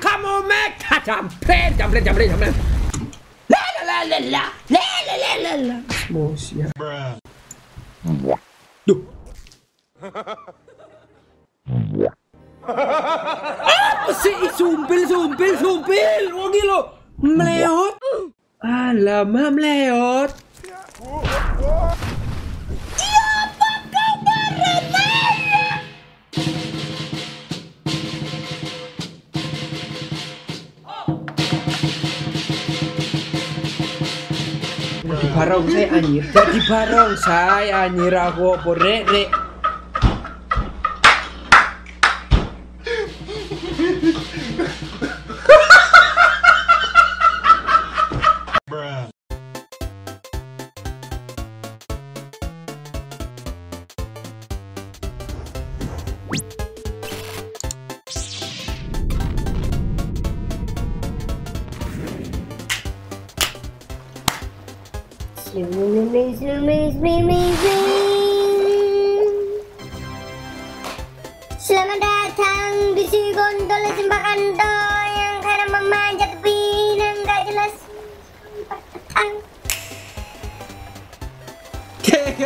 come on Mega Jambret Jambret Jambret Jambret La la la la la La la la. La la Mosia Duh Apa sih Ih, sumpil sumpil sumpil Wong iki lho meleot Alamak meleot Jadi barong saya anjir. Jadi barong saya anjir. Aku apa rek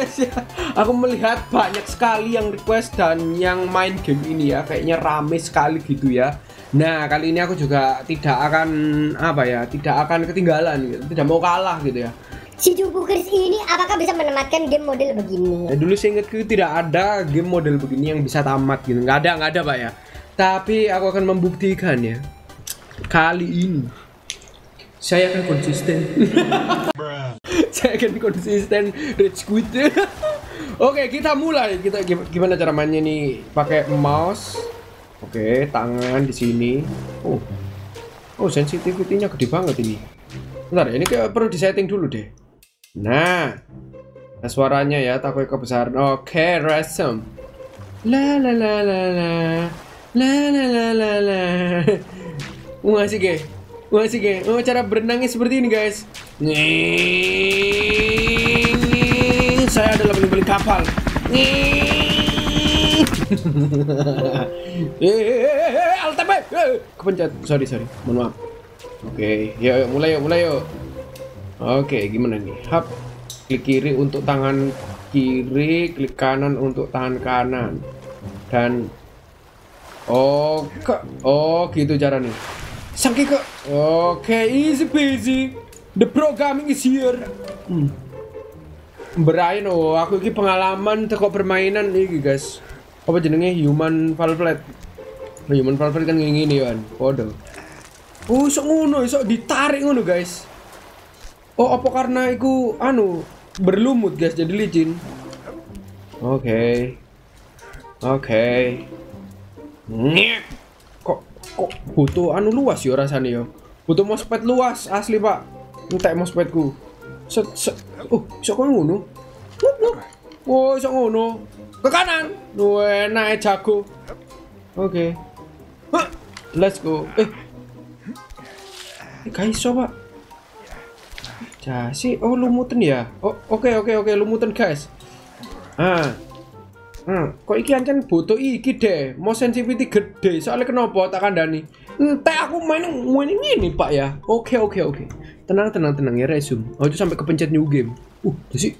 guys ya Aku melihat banyak sekali yang request dan yang main game ini ya Kayaknya rame sekali gitu ya Nah kali ini aku juga tidak akan Apa ya Tidak akan ketinggalan gitu Tidak mau kalah gitu ya Si Cupu Kris ini apakah bisa menematkan game model begini? Nah, dulu saya ingatku tidak ada game model begini yang bisa tamat gitu. Nggak ada, nggak ada pak ya. Tapi aku akan membuktikan ya. Kali ini saya akan konsisten. saya akan konsisten rage quit. Oke, kita mulai. Kita gim- gimana cara mainnya nih? Pakai mouse. Oke, tangan di sini. Oh. Oh, sensitivity-nya gede banget ini. Bentar, ini kayak perlu disetting dulu deh. Nah, Nah, suaranya ya takut kebesaran. Oke, resum. La la la la la. La la la la la. Ngasih ge? Mau ngasih ge? Oh, cara berenangnya seperti ini, guys. Nging. Saya adalah beli-beli kapal. Nging. Eh, Altep, eh. kepencet. Sorry, sorry. Mohon maaf. Oke, yuk, yuk mulai yuk, mulai yuk. Oke, gimana nih? Hap, klik kiri untuk tangan kiri, klik kanan untuk tangan kanan. Dan oh, oh gitu cara nih. Sangki ke. Oke, easy peasy. The programming is here. Hmm. Berain oh, aku ini pengalaman teko permainan iki, guys. Apa jenenge human valve Human valve kan ngene ngene kan. Podo. Oh, sok ngono, sok ditarik ngono, guys. Oh, apa karena iku anu berlumut guys jadi licin. Oke. Oke. Nyek. Kok kok butuh anu luas ya rasanya ya. Butuh mousepad luas asli, Pak. Entek mousepadku. Set set. Oh, sok ngono. Wup, wup. Oh, sok ngono. Ke kanan. Wah, enak jago. Oke. Hah, Let's go. Eh. Eh, guys, coba. Jasi, oh lumutan ya. Oh, oke oke oke lumutan guys. Ah. Hmm, kok iki ancen butuh iki deh. Mau sensitivity gede. Soalnya kenapa tak kandani? Entek aku main main ini Pak ya. Oke oke oke. Tenang tenang tenang ya resume. Oh itu sampai kepencet new game. Uh, Jasi.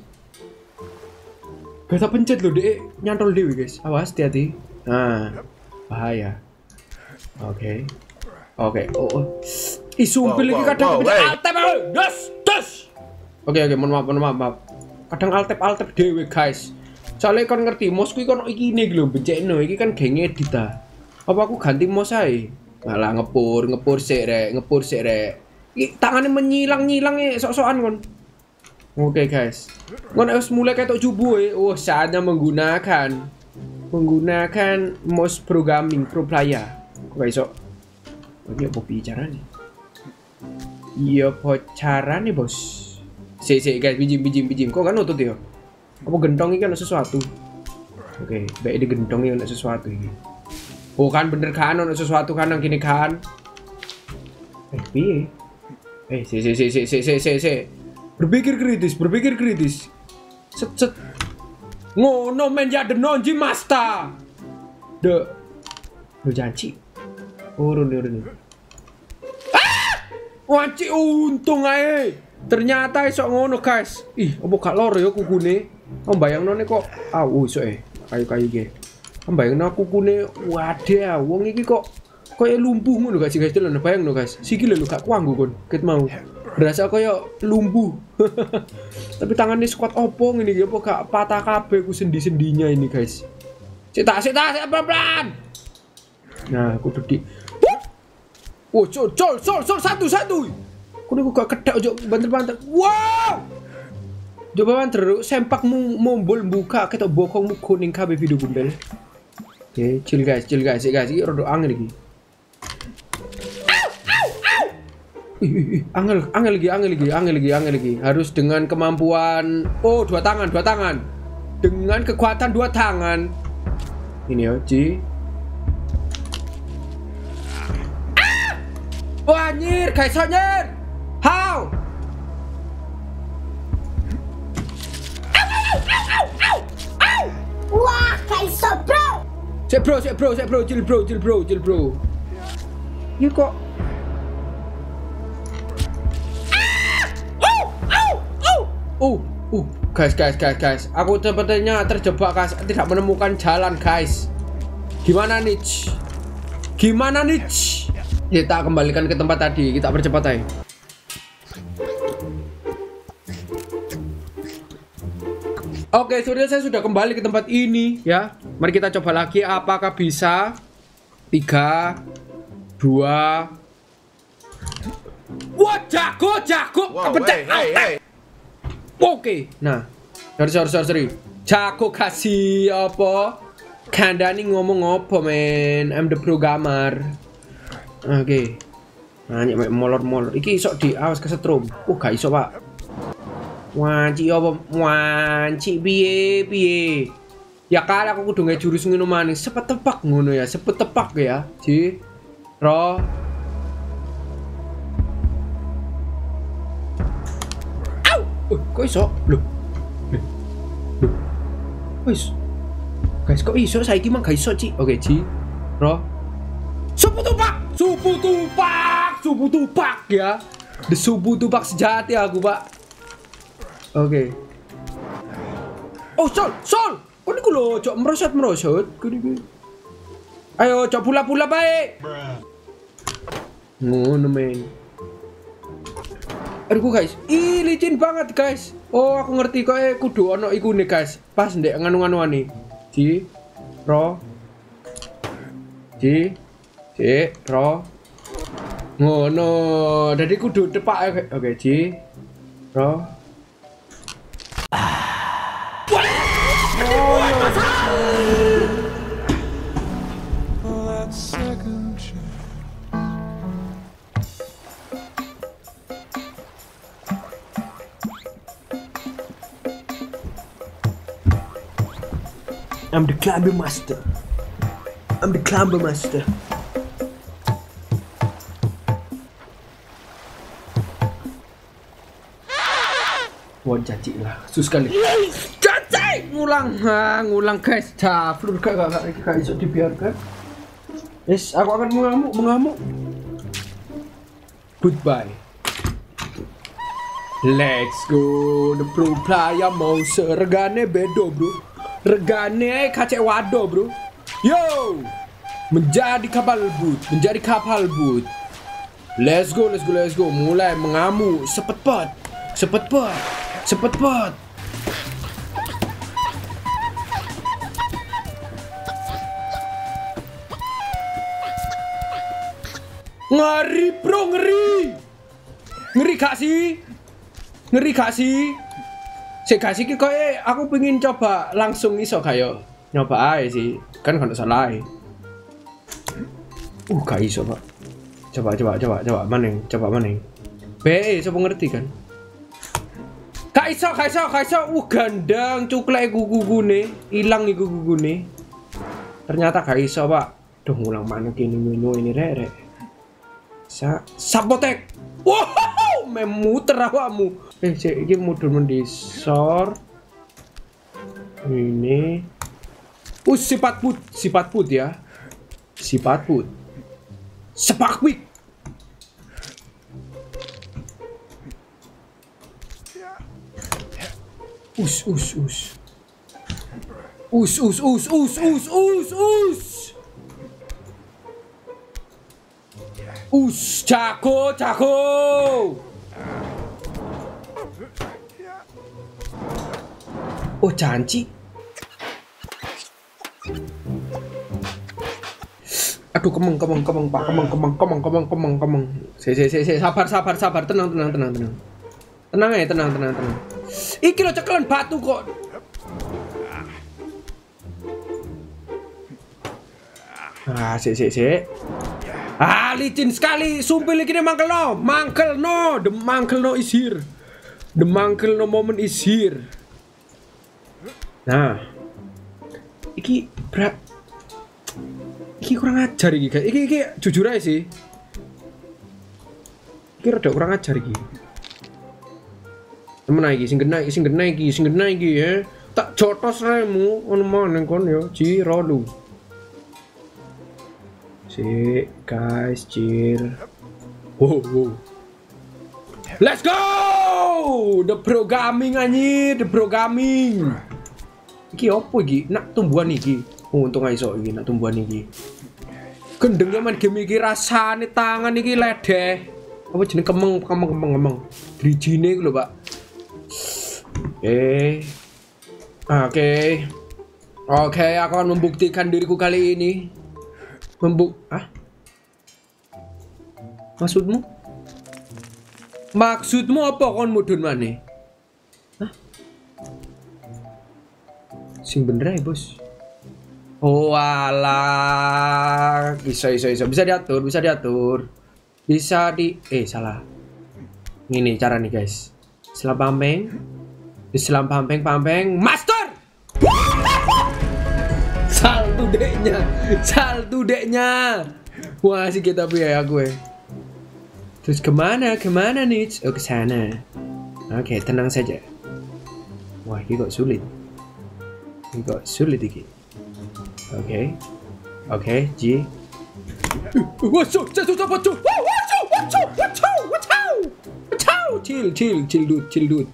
Beta pencet loh deh, nyantol dewi guys. Awas hati-hati. Nah, bahaya. Oke. Oke. Oh, oh. Ih, sumpil Wow, wow, kadang wow, kepencet hey. Oke, oke, mohon maaf, mohon maaf, maaf. Kadang altep altep dewe guys. Soalnya kan ngerti, mouse kuwi kono iki nih lho, becekno iki kan geng edit. Apa aku ganti mouse ae? Malah ngepur, ngepur sik rek, ngepur sik rek. Iki menyilang-nyilang ya, sok-sokan kon. Oke guys, kon harus mulai ketok jubu ya. Oh, saatnya menggunakan menggunakan mouse programming pro player. Kok iso? Ini apa bicara nih? Iya, apa cara nih bos? Si, si guys, bijim, bijim, bijim. Kok kan nutut ya? Apa gentong ini ada sesuatu? Oke, baik di gentong ini ada sesuatu ini. Oh kan bener kan ada sesuatu kan yang gini kan? Eh, piye? Eh, si, si, si, si, si, si, si, si. Berpikir kritis, berpikir kritis. Set, set. Ngono men ya denonji masta. De. Lo janji. Oh, rune, rune. Wanci untung ae. Ternyata iso ngono, guys. Ih, apa gak loro ya kukune? Oh, bayangno nek kok ah oh, iso eh kayu-kayu iki. Oh, bayangno kukune wadah, wong iki kok koyo lumpuh gak sih guys delon bayangno guys. Sikile lho gak kuanggu kon. Ket mau. Berasa koyo lumpuh. Tapi tangannya squat opo ngene iki apa gak patah kabeh ku sendi-sendinya ini guys. Sik tak, sik pelan-pelan. Nah, aku di Oh, col, col, col, col, satu, satu. Kudu kok kedak ojo banter-banter. Wow! Coba banter, sempakmu mombol buka kita bokongmu kuning kabeh video gumbel. Oke, chill guys, chill guys, guys, iki rada angel ih, angel, angel lagi, angel lagi, angel lagi, angel lagi. Harus dengan kemampuan, oh dua tangan, dua tangan. Dengan kekuatan dua tangan. Ini ya, Ci. Wah, nyir, so nyir. How? Wah, kaiso bro. Cek bro, cek bro, cek bro, chill bro, chill bro, chill bro. Ini kok Oh, uh, guys, guys, guys, guys. Aku sepertinya terjebak, guys. Tidak menemukan jalan, guys. Gimana nih? Gimana nih? Kita kembalikan ke tempat tadi. Kita percepat aja. Oke, sudah saya sudah kembali ke tempat ini ya. Mari kita coba lagi apakah bisa tiga dua Wah, jago, jago, Wow, kepencet. hey, hey, hey. Oke, nah, sorry, sorry, sorry, sorry. Jago kasih apa? Kandani ngomong apa, men? I'm the programmer. Oke. Nah, nyek mek molor-molor. Iki iso di awas kesetrum. Oh, gak iso, Pak. Wanci apa? Wanci piye piye? Ya kali aku kudu jurus ngono maning. Sepet tepak ngono ya, sepet tepak ya. Ji. Ro. Au! Oh, kok iso? Loh. Iso? Guys, kok iso saiki mah gak iso, Ci? Oke, Ci. Ro. Supu tupak, supu tupak, supu tupak ya. The supu tupak sejati aku, Pak. Oke. Oh, Sol, Sol. Kok niku lho, cok merosot-merosot. Ayo, cok pula-pula baik. Ngono, men. Aduh guys, ih licin banget guys. Oh aku ngerti kok eh kudu ono iku nih guys. Pas ndek nganu-nganu nih. Ji, ro, ji, ji, ro. Ngono, jadi kudu tepak ya. Oke, ji, ro. I'm the climber master. I'm the climber master. Wah caci lah, sus sekali. Caci, ngulang, ha, ngulang guys. Caflur kak, kak, kak, kak, iso dibiarkan. Yes, aku akan mengamuk, mengamuk. Goodbye. Let's go, the pro player mau regane bedo bro. Regane kacek wado bro. Yo, menjadi kapal boot, menjadi kapal boot. Let's go, let's go, let's go. Mulai mengamuk, sepet pot, sepet pot, sepet pot. Ngeri bro, ngeri. Ngeri gak sih? Ngeri gak sih? Sik gak ki koyo aku pengen coba langsung iso kayo. Nyoba aja sih. Kan kan salah ae. Uh, gak iso, Pak. Coba coba coba coba maning, coba maning. Be, sapa ngerti kan? Gak iso, gak iso, gak iso. Uh, gandang cuklek gugune, ilang iku gugune. Ternyata gak iso, Pak. Duh, ngulang mana kini nyunyu ini rek. Sa sabotek. Wow, memuter awakmu eh cek ini mundur mendisor ini. Uh sifat put sifat put ya. Sifat put. Sepak put us us us. Us us us us us us us. Us jago jago Oh janji. Aduh kemeng kemeng kemeng pak kemeng kemeng kemeng kemeng kemeng kemeng. Si si si si sabar sabar sabar tenang tenang tenang tenang. Tenang ya tenang tenang tenang. Iki lo cekelan batu kok. Ah si si si. Ah licin sekali sumpil iki mangkel no mangkel no the mangkel no is here. The mangkel no moment is here. Nah. Iki berat iki kurang ajar iki guys. Iki iki jujur aja sih. Iki rada kurang ajar iki. Temen iki sing kena iki sing kena iki sing kena iki ya. Tak jotos remu ono maneng kon yo jiro lu. Si guys cheer. Wow, wow. Let's go! The programming anjir, the programming. Iki opo iki? Nak tumbuhan iki. Oh, untung iso iki nak tumbuhan iki. Gendengnya main game iki rasane tangan iki ledeh. Apa jeneng kemeng kemeng kemeng kemeng. Drijine iku lho, Pak. Oke. Oke. Oke, aku akan membuktikan diriku kali ini. Membuk ah? Maksudmu? Maksudmu apa kon mudun maneh? Sing bener ya, Bos. Oh alah, bisa bisa bisa bisa diatur, bisa diatur, bisa di eh salah. Ini cara nih guys. Selam pampeng, selam pampeng pampeng, master. Saltu deknya, saltu deknya. Wah sih kita ya gue. Terus ke mana, ke mana nih? Oh ke sana. Oke tenang saja. Wah ini kok sulit. Ini kok sulit dikit. Oke. Oke, G. Wacu, jatuh apa cu? Wacu, wacu, wacu, wacu. Wacu, chill, chill, chill dude, chill dude.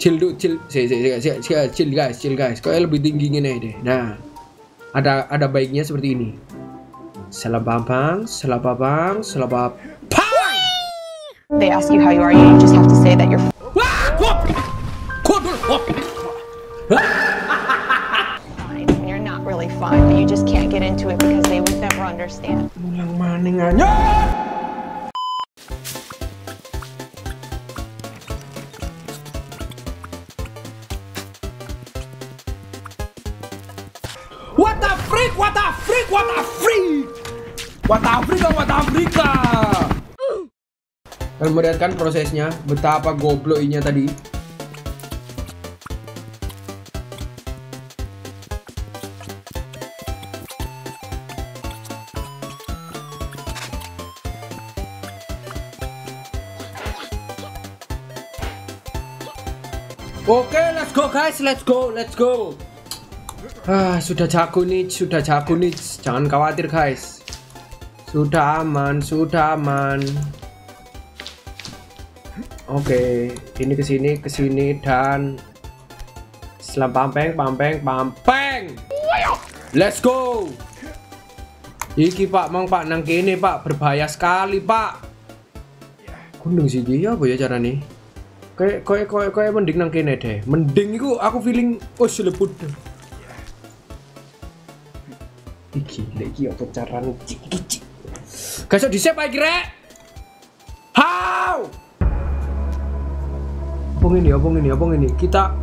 Chill dude, chill. Si, si, si, si, si, chill guys, chill guys. Kau lebih tinggi gini deh. Nah, ada ada baiknya seperti ini. Salah pap. Pang! They ask you how you are, you just have to say that you're fine, but you just can't get into it because they would never understand. What the freak? What the freak? What the freak? What the freak? What the freak? Kalian melihatkan prosesnya betapa gobloknya tadi. Oke, let's go guys, let's go, let's go. Ah, sudah jago nih, sudah jago nih. Jangan khawatir guys. Sudah aman, sudah aman. Oke, ini ke sini, ke sini dan selam pampeng, pampeng, pampeng. Let's go. Iki Pak, mang Pak nang kene Pak, berbahaya sekali Pak. Kundung sih dia apa ya cara nih? Kayak kayak kayak kayak mending nang kene deh. Mending iku aku feeling oh seleput. Iki lagi apa cara cik cik. Gak di save iki rek. How? Apa ini, apa ini, apa ini? Kita.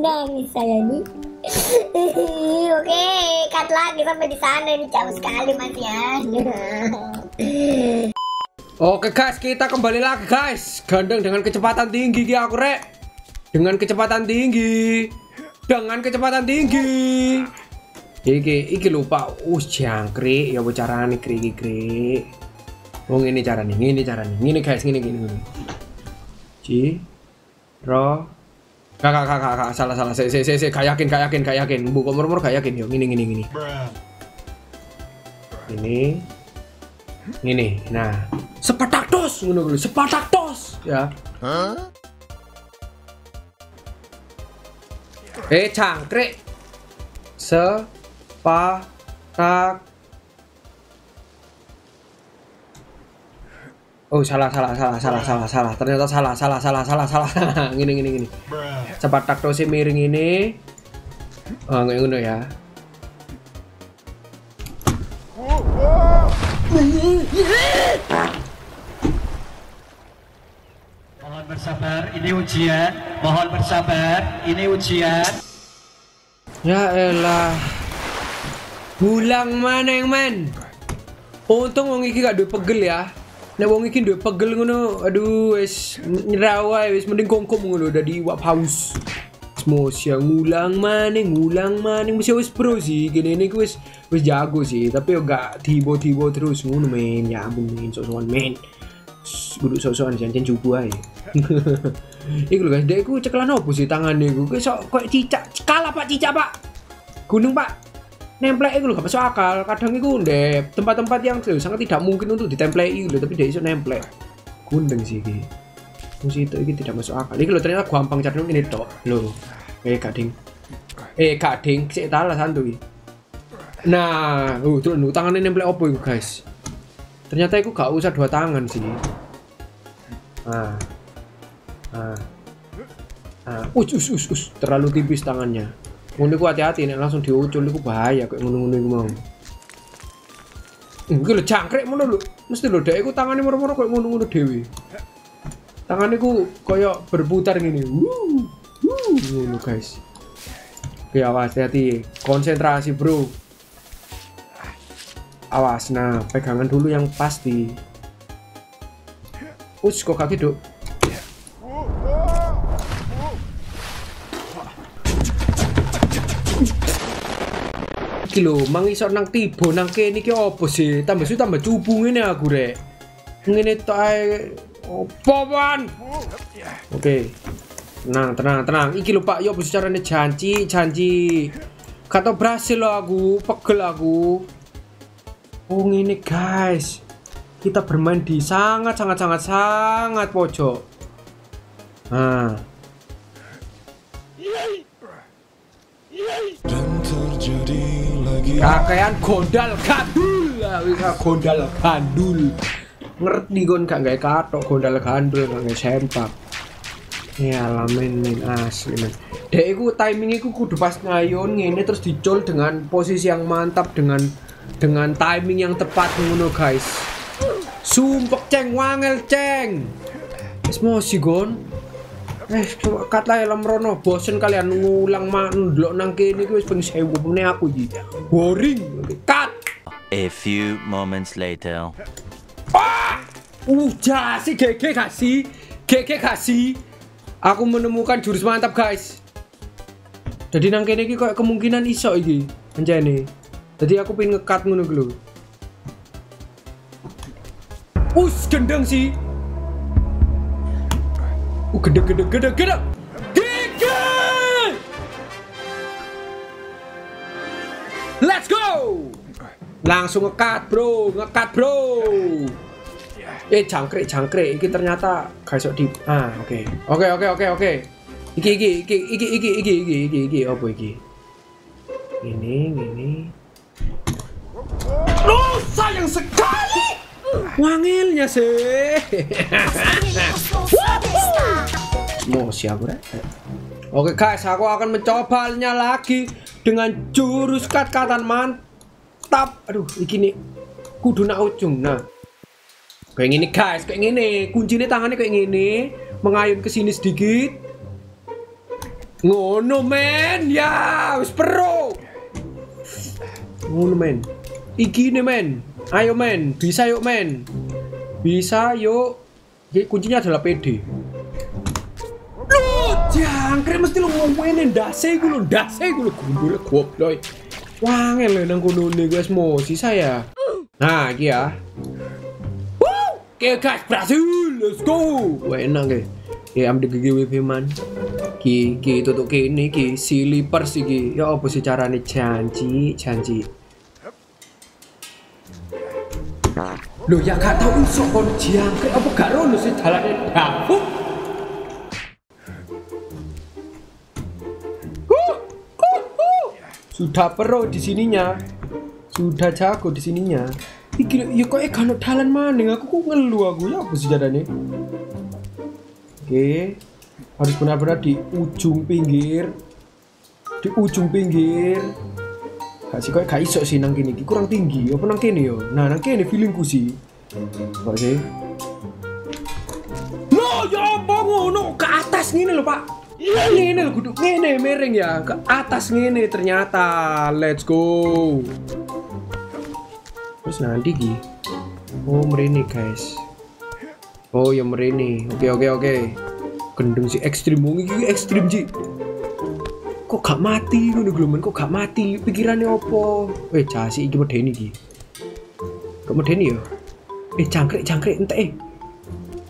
Nangis saya nih. Cut lagi sampai di sana ini jauh sekali mas ya. Oke guys, kita kembali lagi guys. Gandeng dengan kecepatan tinggi ki aku rek. Dengan kecepatan tinggi. Dengan kecepatan tinggi. Iki iki lupa. Uh jangkrik ya carane iki krik. Oh ini cara nih, ini cara nih. Ini guys, ini gini. Ci ro Kak, kak, kak, kak, salah, salah, saya, saya, saya, saya, kak yakin, kak yakin, kak yakin, bu komor komor kak yakin, yuk, ini ini ini ini, ini, nah, sepatak tos, menurut dulu, sepatak tos, ya. Huh? Eh, cangkrik, sepatak Oh salah salah salah salah salah. salah ternyata salah salah salah salah salah. Gini gini gini. Sepatak dosi miring ini. Oh nggak ngono ya. Mohon bersabar, ini ujian. Mohon bersabar, ini ujian. ya elah. Bulang maneng man untung wong iki gak duwe pegel ya nek wong iki duwe pegel ngono aduh wis nyerah wae wis mending kongkom ngono dadi paus Semua siang ngulang maning, ngulang maning mesti wis pro sih. Gini ini wis wis jago sih, tapi yo gak tiba-tiba terus ngono men. Ya ampun men, sok-sokan men. Kudu sok-sokan janjian cupu ae. Iku lho guys, dek iku cekelan opo sih tangannya iku? Kayak sok kayak cicak. Kalah Pak cicak, Pak. Gunung, Pak. Nemplek itu gak masuk akal. Kadang itu ndek tempat-tempat yang tuh sangat tidak mungkin untuk ditemplei lho, tapi dia iso nemplek. Gundeng sih iki. Fungsi itu ini tidak masuk akal. Iki lho ternyata gampang caranya ini tok. Lho. Eh Kak Ding. Eh Kak Ding, sik talah santuy. Nah, uh, tuh nu tangannya nemplek opo iku, guys? Ternyata iku gak usah dua tangan sih. Ah. Ah. Ah, us, us, us, terlalu tipis tangannya. Ngono iku hati-hati nek langsung diucul iku bahaya kayak ngono-ngono iku mau. Iki lho jangkrik ngono lho. Mesti lho dek iku tangane moro-moro kayak ngono-ngono dhewe. Tangan iku koyo berputar gini. Wuh. Wuh, ngono guys. Oke, awas hati-hati. Konsentrasi, Bro. Awas, nah, pegangan dulu yang pasti. Us, kok kaki, Dok? Iki lho, mang iso nang tiba nang kene iki opo sih? Tambah su tambah cupu ngene aku rek. Ngene tok ae opo man? Oke. Tenang, tenang, tenang. Iki lho Pak, yo bisa carane janji, janji. Kata berhasil loh aku, pegel aku. Oh ini guys. Kita bermain di sangat sangat sangat sangat pojok. Nah, Dan terjadi kakean gondal gandul. Wis ah, gondal gandul. Ngerti kon gak gawe katok gondal gandul gak sempak. Ya lamen men asli men. Dek iku timing iku kudu pas ngayun ngene terus dicol dengan posisi yang mantap dengan dengan timing yang tepat ngono guys. Sumpek ceng wangel ceng. Wis mosi gon. Eh, coba kat lah lam rono bosen kalian ngulang mak ndelok nang kene iki wis ping 1000 meneh aku iki. Boring. Kat. A few moments later. Uh, jasi GG kasih. GG kasih. Aku menemukan jurus mantap, guys. Jadi nang kene iki kayak kemungkinan iso iki. Anjane. Jadi aku pengen ngekat ngono lho. Us, gendeng sih. Uh, gede gede gede gede. GG! Let's go! Langsung ngekat, Bro. Ngekat, Bro. Eh jangkrik jangkrik iki ternyata iso di ah oke oke oke oke oke iki iki iki iki iki iki iki iki iki apa iki ini ini oh sayang sekali wangilnya sih mau siap bre oke guys aku akan mencobanya lagi dengan jurus kat-katan mantap. Aduh iki nih kudu nak ujung nah. Kayak gini guys kayak gini. Kuncinya tangannya kayak gini. Mengayun ke sini sedikit. Ngono men. Ya wis pro ngono men. Iki nih men. Ayo men. Bisa yuk men. Bisa yuk. Jadi, kuncinya adalah PD lu jangkrik mesti lu ngomongin dase gue lu dase gue lu gundul goblok wangel nang kono nih guys mau sisa ya nah iki ya Oke guys, berhasil, let's go. Wah enak ke. Ya ambil gigi WP man. Ki, ki tutup ki ini ki silipers iki. Ya apa sih carane janji, janji. Loh ya gak tau iso kon jangkrik apa gak rono sih dalane dapuk. Sudah pro di sininya. Sudah jago di sininya. Iki ya kok gak ono dalan maning aku kok ngeluh aku ya apa sih jadane. Oke. Harus benar-benar di ujung pinggir. Di ujung pinggir. Gak sih kok gak iso sih nang iki kurang tinggi apa nang kene yo. Nah nang kene feelingku sih. Kok sih? No, ya apa ngono ke atas ngene lho, Pak. Ngene lho kudu ngene miring ya, ke atas ngene ternyata. Let's go. Terus nanti ki. Oh, merene guys. Oh, ya merene. Oke, oke, oke. Gendeng si ekstrim wong iki ekstrim Ji. Kok gak mati ngono glomen kok gak mati? Pikirannya opo? Eh, jasi iki medeni iki. Kok medeni ya? Eh, jangkrik, jangkrik, entek eh.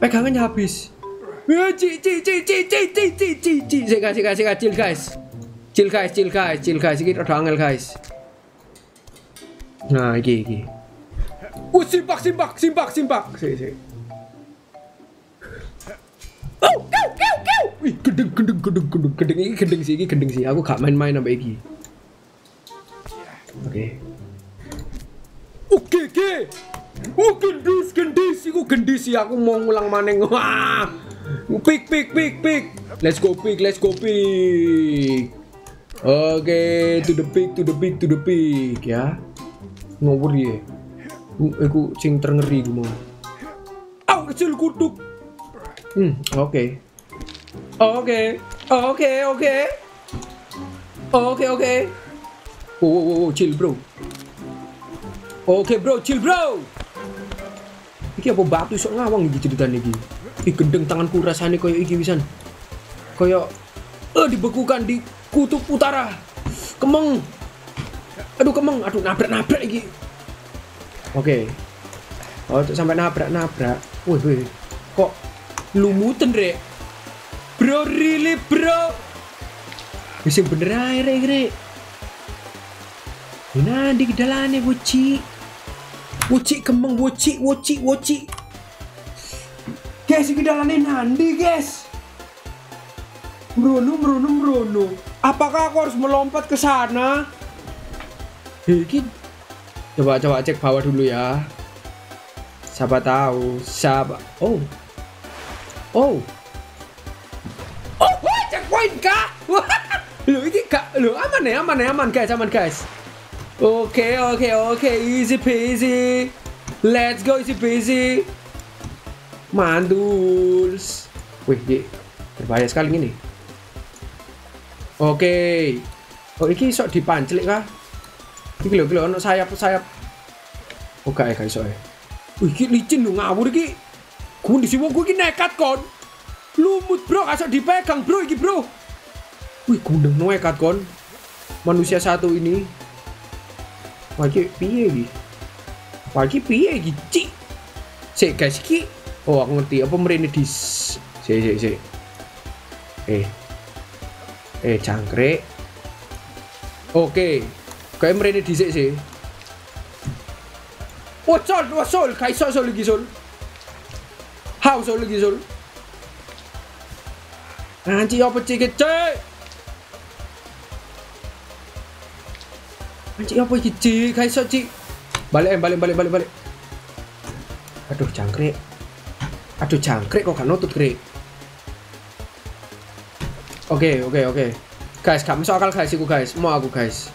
Pegangannya habis. Eh, ci, ci, ci, ci, ci, ci, ci, ci, ci. Sik, guys, guys, guys, chill, guys. Chill, guys, chill, guys, chill, guys. Iki rada angel, guys. Nah, iki, iki. Wah, simpak, simpak, simpak, simpak. Sik, sik. Oh, kau, kau, kau. Wih, gendeng, gendeng, gendeng, gendeng, gendeng. Iki gendeng sih, iki gendeng sih. Aku gak main-main sampai iki. Oke. Oke, oke. Oh, gendis, gendis. Iku gendis sih. Aku mau ngulang maneng. Wah. Pik, pik, pik, pik. Let's go pik, let's go pik. Oke, to the peak, to the peak, to the peak ya. Ngawur ya. Aku sing terngeri gue mau. Au kecil kutuk. Hmm, oke. Oke, oke, oke. Oke, oke. Wow, wow, wow, chill bro. Oke bro, chill bro. Iki apa batu sok ngawang iki ceritanya iki. Ih gendeng tanganku rasanya koyo iki wisan. Koyo eh dibekukan di kutub utara. Kemeng. Aduh kemeng, aduh nabrak-nabrak iki. Oke. Oh, tuh sampai nabrak-nabrak. Wih, wih. Kok lumutan, Rek? Bro, really, bro? Yang bener ae, Rek, Rek. Ini ke dalane, wuci. Wuci kemeng, wuci, wuci, wuci. Guys, ini dalane nanti, guys. Merono, merono, merono. Apakah aku harus melompat ke sana? Iki coba coba cek bawah dulu ya. Siapa tahu, siapa? Oh, oh, oh, wah, checkpoint? Wah, Loh, ini kak, lo aman ya, aman ya, aman guys, aman guys. Oke, oke, oke, easy peasy. Let's go easy peasy. Manduls. Wih, Ji, berbahaya sekali ini. Oke. Oh, iki sok dipanclik kah? Iki lho, iki lho sayap-sayap. Oh, gak ya, gak iso ya. Wih, iki licin lho ngawur iki. Kundi sih wong iki nekat kon. Lumut, Bro, asal dipegang, Bro, iki, Bro. Wih, gundeng nekat kon. Manusia satu ini. Wah, iki piye iki? Wah, iki piye iki, Cik? Sik, guys. Oh, aku ngerti. Apa merene di Sik, sik, sik. Eh. Eh, jangkrik. Oke. Kayak merene dhisik sih. Oh, sol, oh, sol, kayak sol, sol lagi sol. How sol lagi sol. Anjir apa cik cik? Anjir apa cik? Kayak sol cik. Balik, balik, balik, balik, balik. Aduh, jangkrik. Aduh, jangkrik kok gak nutut, krik. Oke, oke, oke. Guys, gak masuk akal guys, iku guys. Mau aku guys.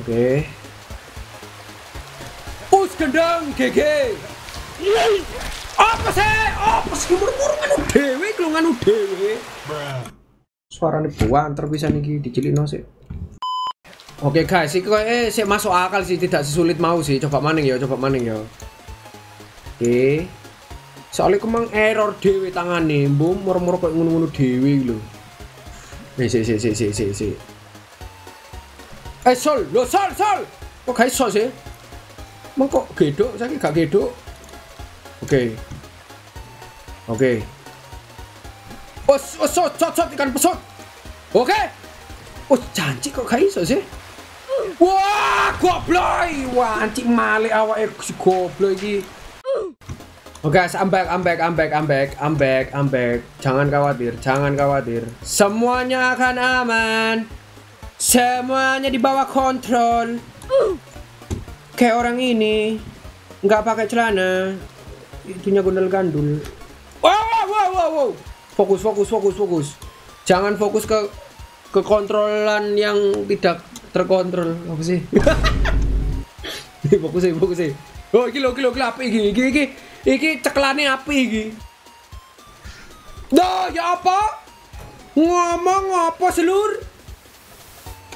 Oke. Us gendang, GG. Apa sih? Apa sih murmur nganu dewe, kalau nganu dewe. Suaranya buanter bisa nih dicilikno sih. Oke guys, ini kok eh masuk akal sih, tidak sesulit mau sih. Coba maning ya, coba maning ya. Oke. Soalnya kemang error dewe tangan nih, bom murmur kok ngono-ngono dewe lho. Eh, si, si, si, si, si, si. Eh, sol, lo sol, sol. Kok gak iso sih? Emang kok gedok, saya gak gedok. Oke. Oke. Oh, oh, so, cot, cot, ikan pesut. Oke. Oh, janji kok gak iso sih? Wah, goblok. Wah, anjing malik awake si goblok iki. Oke, guys, I'm back, I'm back, I'm back, I'm back, I'm back, I'm back. Jangan khawatir, jangan khawatir. Semuanya akan aman. Semuanya di bawah kontrol. Kayak orang ini nggak pakai celana. Itunya gondol gandul. Wow, wow, wow, wow, wow. Fokus, fokus, fokus, fokus. Jangan fokus ke kekontrolan yang tidak terkontrol. Apa sih? fokus sih, fokus sih. Oh, iki lho, iki lho, iki lho, api iki, ceklane api iki. Duh, ya apa? Ngomong apa selur?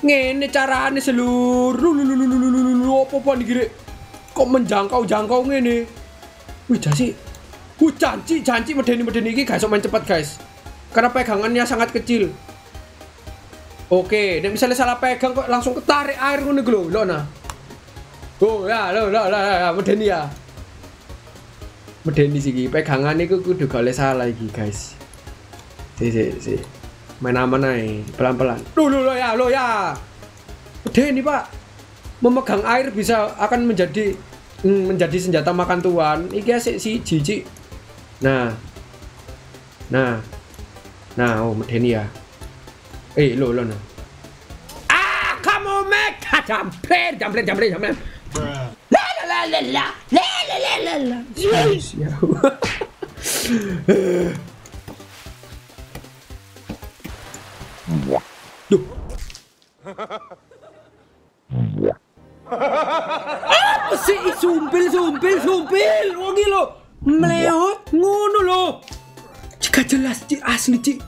Ngene carane selur. Lu lu lu lu lu lu lu lu apa iki Rek? Kok menjangkau jangkau ngene? Wih, jasi. Wih, janji, janji medeni medeni iki iso main cepat, guys. Karena pegangannya sangat kecil. Oke, dan misalnya salah pegang kok langsung ketarik air ngono lho, lho nah. Oh ya, lo lo ya, medeni ya. Medeni sih, pegangan iku kudu gak salah iki, guys. Si si si. Main aman ae, pelan-pelan. Lo lo lo ya, lo ya. Medeni, Pak. Memegang air bisa akan menjadi hmm, menjadi senjata makan tuan. Iki asik si jijik. Nah. Nah. Nah, oh medeni ya. Eh, lo lo nah. Ah, kamu mek, jambret, jambret, jambret, jambret. La la la la la Duh. Apa sih? Sumpil sumpil sumpil. Wong lho meleot ngono lho. Jika jelas cik asli cik.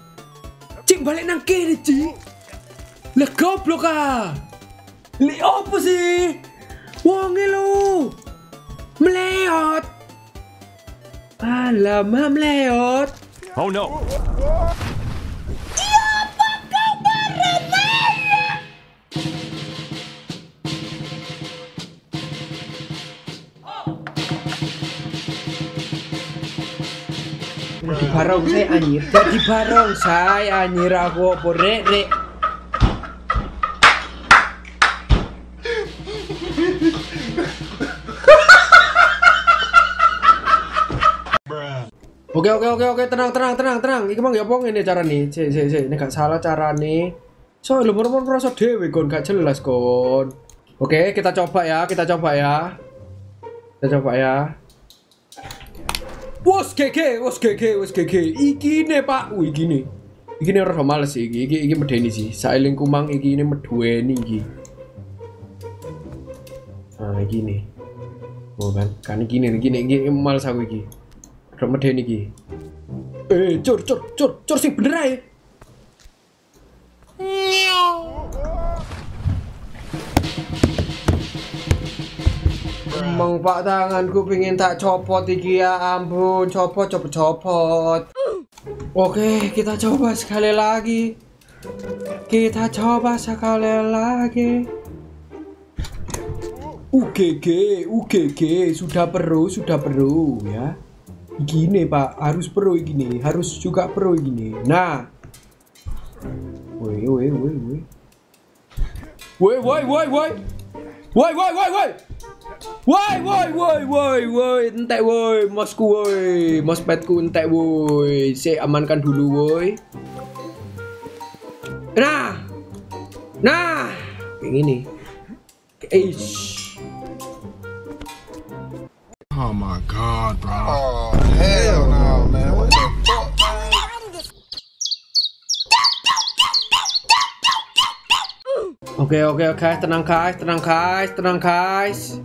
Cik balik nang kiri cik. Lah goblok ah. Li apa sih? Wong lho meleot. Alamak meleot. Oh no! Di barong saya anjir. Jadi barong saya anjir. Aku apa rek? Rek Oke oke oke oke tenang tenang tenang tenang iki mang ya ngene cara nih si si si ini gak salah cara nih so lu mau merasa dewe kon gak jelas kon Oke kita coba ya kita coba ya kita coba ya Wos GG, wos GG, wos GG. Iki ne Pak, wih ne. Iki ne rada males sih iki, iki iki medeni sih. Sailing kumang iki ne medueni iki. Nah, ne. Oh kan, kan iki ne, iki males aku iki. Rada medeni iki. Eh, cur, cur, cur, cur sing bener ae. Emang pak tanganku pengen tak copot iki ya ampun. Copot copot copot. Oke kita coba sekali lagi. Kita coba sekali lagi. UGG UGG sudah perlu sudah perlu ya Gini pak. Harus perlu gini. Harus juga perlu gini. Nah. Woi woi woi woi. Woi woi woi woi. Woi woi woi woi. Woi, woi, woi, woi, woi, entek woi, mosku woi, mospetku entek woi, si amankan dulu woi. Nah, nah, kayak gini. Eish. Oh my god, bro. Oh, Oke, oke, oke, tenang guys, tenang guys, tenang guys.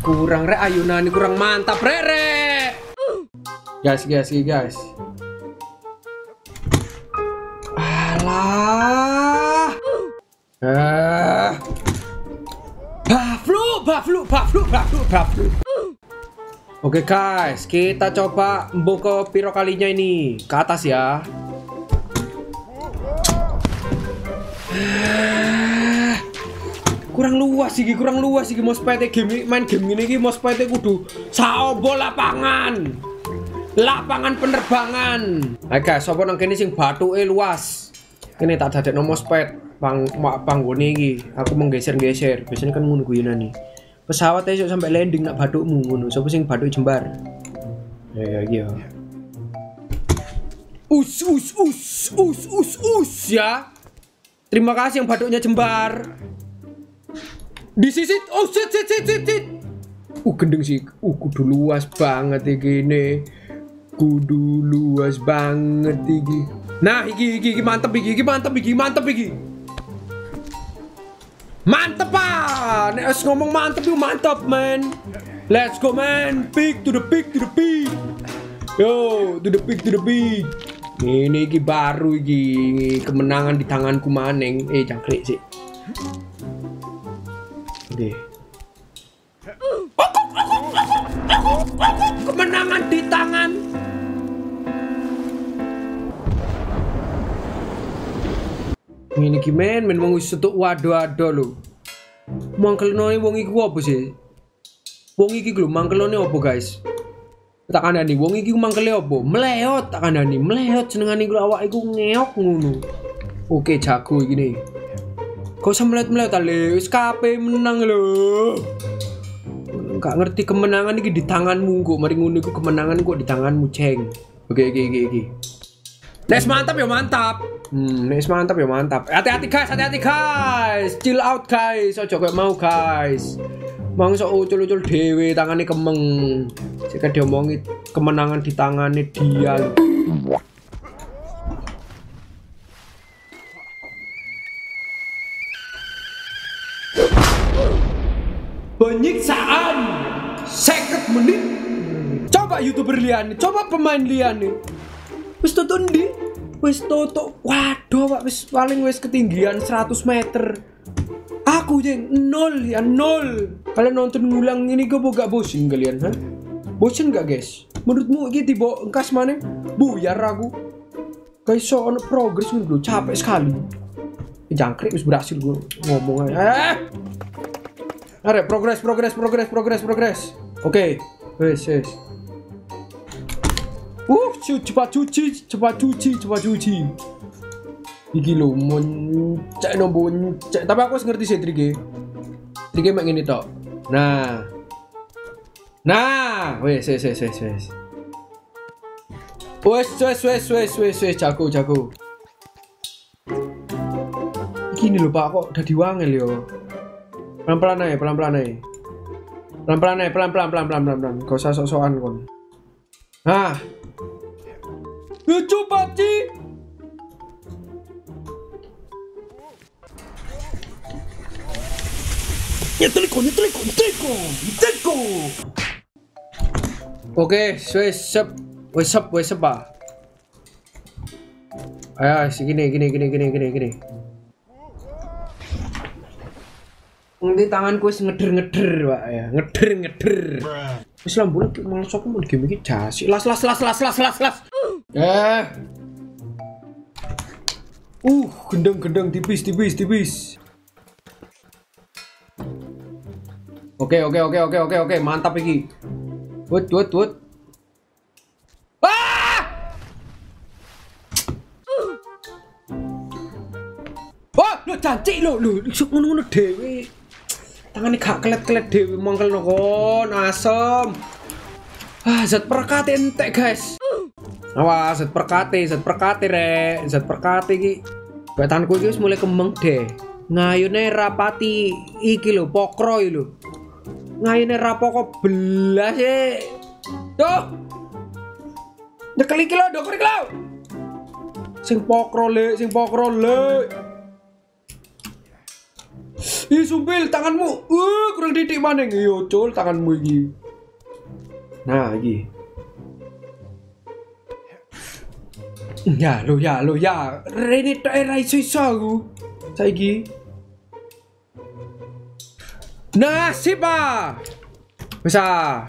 Kurang re ayunan ini kurang mantap re re. Guys, guys, guys. Alah. Ah. Baflu, baflu, baflu, baflu, baflu. Oke guys, kita coba buka piro kalinya ini ke atas ya. Kurang luas sih kurang luas sih mau sepete game main game ini iki mau sepete kudu saobo lapangan lapangan penerbangan Hai guys sopo nang kene sing batu eh luas ini tak dadek nomor spet pang mak panggone iki. Aku menggeser-geser. Biasanya kan ngono guyonane. Pesawat esuk sampai landing nak bathukmu ngono. Sopo sing bathuk jembar? Ya ya iya. Us us us us us us ya. Terima kasih yang bathuknya jembar. Di sisi oh shit shit shit shit. shit. Uh gendeng sih. Uh kudu luas banget iki ne. Kudu luas banget iki. Nah, iki iki, iki mantep iki, iki mantep iki, mantep iki. Mantep ah. Nek wis ngomong mantep yuk mantep, man. Let's go, man. Peak to the peak to the peak. Yo, to the peak to the peak. Ini iki baru iki kemenangan di tanganku maning. Eh, jangkrik sih. Oke. Kemenangan di tangan. Ini ki men, men wong setuk wado-wado lho. Mangkelone wong iku apa sih? Wong iki lho mangkelone apa guys? Tak kandani wong iki mangkele apa? Meleot tak kandani, meleot senengane iku awak iku ngeok ngono. Oke, jago iki nih. Kau usah melihat-melihat ale, kabeh menang lho. Gak ngerti kemenangan iki di tanganmu kok, mari iku kemenangan kok di tanganmu, ceng. Oke, oke, oke, oke. Nes mantap ya mantap. Hmm, nes mantap ya mantap. Hati-hati guys, hati-hati guys. Chill out guys. Ojo kayak mau guys. Mang sok ucul-ucul dewe tangane kemeng. Jika diomongi kemenangan di tangannya dia. Penyiksaan seket menit. Coba youtuber liane, coba pemain liane. Wis tonton di, wis toto. Waduh, pak wis paling wis ketinggian 100 meter. Aku jeng nol ya nol. Kalian nonton ngulang ini gue gak bosan kalian, ha? Bosan gak guys? Menurutmu ini tiba engkas mana? Buyar aku. Guys, so on progress dulu capek sekali. Jangkrik wis berhasil gue ngomong aja. Are, progress, progress, progress, progress, progress. Oke, wes, wes. Uh, cu- cepat cuci, cepat cuci, cepat cuci. Iki mon cek no bon cek. Tapi aku ngerti sih triknya. Triknya mek ngene tok. Nah. Nah, wes, wes, wes, wes, wes. Wes, wes, wes, wes, wes, wes, jago, jago. Gini lho Pak, kok udah diwangel yo. Pelan-pelan aja, pelan-pelan aja. Pelan-pelan aja, pelan-pelan, pelan-pelan, pelan-pelan. Gak usah sok-sokan kon. Nah. Lucu Pakci. Nyeteliko, nyeteliko, nyeteliko, nyeteliko. Oke, wes sep, wes sep, wes sep ah. Ayo, gini, gini, gini, gini, gini, gini. Nanti tanganku wis ngeder-ngeder, Pak ya. Ngeder-ngeder. Wis lambune ki malah sok mau game iki jasi. Las las las las las las las. Eh. Uh, gendeng-gendeng tipis tipis tipis. Oke oke oke oke oke oke mantap iki. Wut wut wut. Ah! Wah, lu janji lu, lu ngono-ngono dhewe. Tangane gak kelet-kelet dhewe mangkel kon asem. Ah, zat perkate entek, guys. Awas, zat perkate, zat perkate rek, zat perkate iki. Batanku wis mulai kemeng deh. Ngayune rapati iki lho, pokro lho. Ngayune rapoko belas e. Tuh. Nyekel iki lho, lho. Sing pokro le, sing pokro le. Ih, sumpil tanganmu. Uh, kurang didik maning. Yo, cul tanganmu iki. Nah, iki. Ya, lo ya, lo ya. Rene tok era iso iso aku. Saiki. Nasib ah. Bisa.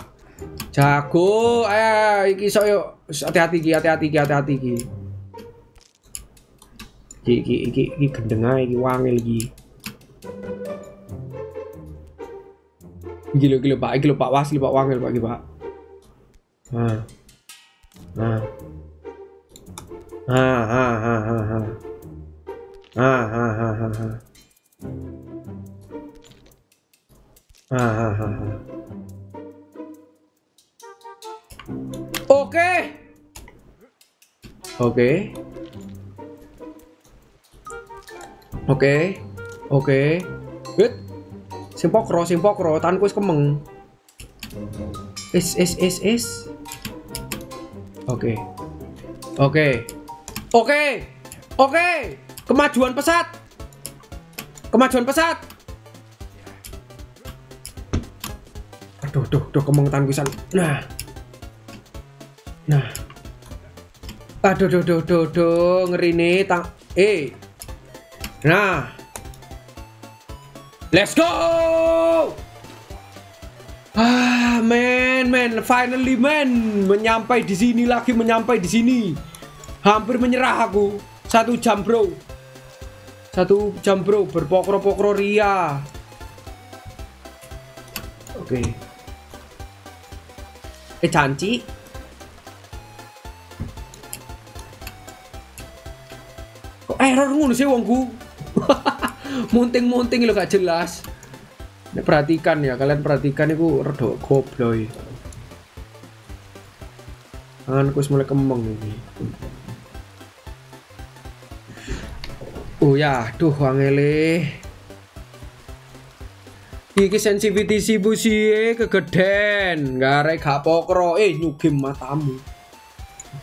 Jago. Eh, iki iso yo. Hati-hati iki, hati-hati iki, hati-hati. Iki iki iki, iki gendeng ae iki wangil iki. Iki lho, iki lho Pak, iki lho Pak Wasli Pak Wangil Pak iki Pak. Nah. Nah. Ah, ah, ah, ah, ah. Ah, ah, ah, ah, ah. Ah, ah, ah, ah. Oke. Oke. Oke. Oke. Wait. Sing pokro, sing pokro, tanganku kemeng. Is is is is. Oke. Oke. Oke. Oke. Kemajuan pesat. Kemajuan pesat. Aduh, duh, duh, kemeng tangan pisan. Nah. Nah. Aduh, duh, duh, duh, duh, ngeri nih tang. Eh. Nah. Let's go. Ah, man, man, finally man, menyampai di sini lagi, menyampai di sini. Hampir menyerah aku. Satu jam, bro. Satu jam, bro, berpokro-pokro ria. Oke. Eh, canci. Kok error ngono sih wongku? Munting-munting lo gak jelas. Nek perhatikan ya, kalian perhatikan itu rada gobloy. Tanganku mulai kemeng ini. Oh ya, duh angele. Iki sensitivity si busie kegeden, gare gak pokro. Eh, nyugim matamu.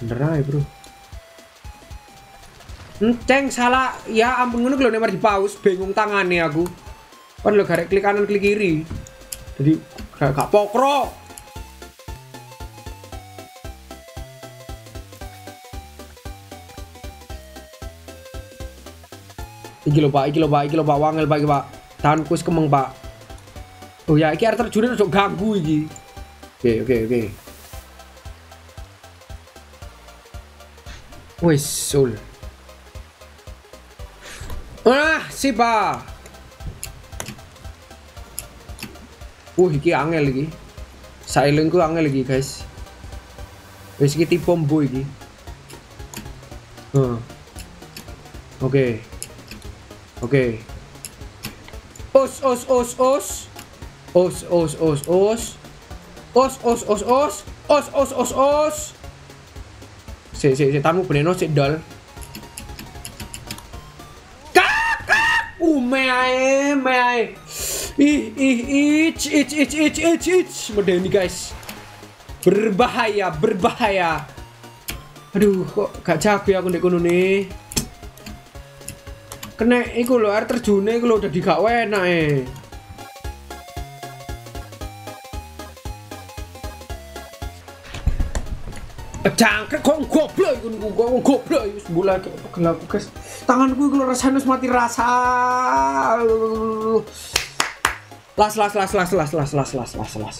Bener aja, Bro. Enceng salah ya ampun ngono lho nek di pause bingung tangannya aku. Kan lo garek klik kanan klik kiri. Jadi gak, gak pokro. Iki lho Pak, iki lho Pak, iki lho Pak, wangel Pak, iki Pak. Tahanku wis kemeng Pak. Oh ya, iki air terjunnya udah ganggu iki. Oke, oke, oke. Wis, sul. Si Pak. Wah, iki angel iki. Sailengku angel iki, guys. Wis iki tipe mbo iki. Huh. Oke. Oke. Os os os os. Os os os os. Os os os os. Os os os os. Si si si tamu beneno si dol. Kakak. Uh, meae meae. Ih ih ich ich ich ich ich ich. Medeni guys. Berbahaya, berbahaya. Aduh, kok gak jago ya aku ndek kono nih. Kena iku lho air terjune iku lho udah gak enak e. Jangkrik kok goblok iku niku kok goblok bola pegel aku guys. Tanganku iku rasane mati rasa. Las las las las las las las las las las.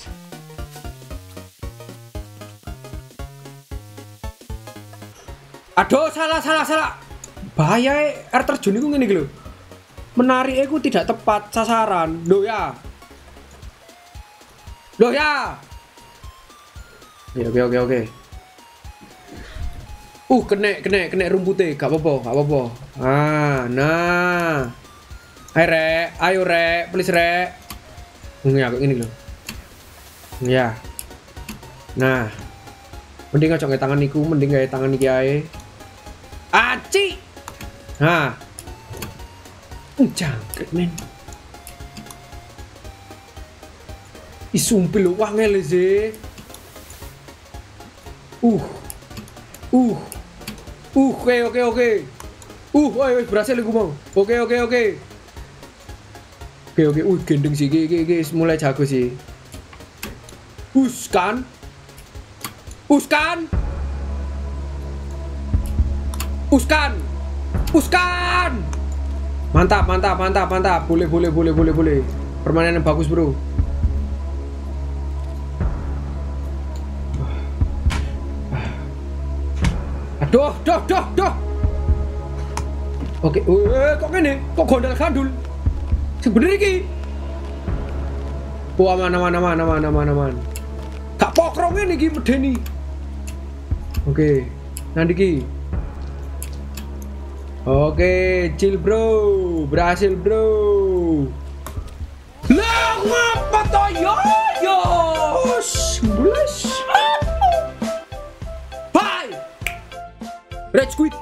Aduh salah salah salah. Bahaya eh, air terjun itu iki lho. Menarik itu tidak tepat sasaran. Loh ya. Loh ya. Ya oke oke oke. Uh kena kena kena rumputnya, gak apa-apa, gak apa-apa. Ah, nah. Ayo rek, ayo rek, please rek. Ya, kayak gini loh. Ya. Nah. Mending ngajak nggak tangan niku, mending nggak tangan niki ae. Aci. Nah. Uh, jangkrik men. Ih, sumpil lo wangel sih. Uh. Uh. Uh, oke oke oke. Uh, ayo berhasil aku mau. Oke oke oke. Oke oke, uh gendeng sih, gini gini mulai jago sih. Uskan. Uskan. Uskan. Uskan. Mantap, mantap, mantap, mantap. Boleh, boleh, boleh, boleh, boleh. Permainan yang bagus, Bro. Aduh, doh, doh, doh. Oke, eh, kok gini? Kok gondal kandul? Sing bener iki. Wah, aman, aman, aman, aman, aman, aman. Gak pokrong ini iki medeni. Oke, nanti ki. Oke, chill bro. Berhasil bro. Lah ngapa toh レッツクイック